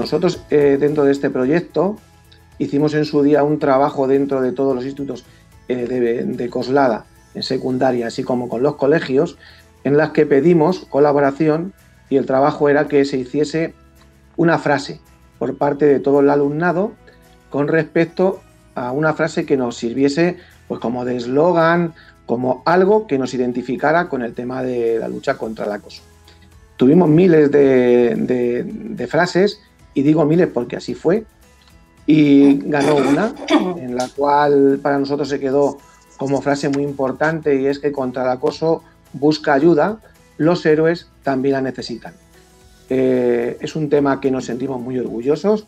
Nosotros eh, dentro de este proyecto hicimos en su día un trabajo dentro de todos los institutos eh, de, Coslada en secundaria, así como con los colegios, en las que pedimos colaboración y el trabajo era que se hiciese una frase por parte de todo el alumnado con respecto a una frase que nos sirviese pues como de eslogan, como algo que nos identificara con el tema de la lucha contra el acoso. Tuvimos miles de frases y digo miles porque así fue, y ganó una, en la cual para nosotros se quedó como frase muy importante y es que contra el acoso busca ayuda, los héroes también la necesitan. Eh, es un tema que nos sentimos muy orgullosos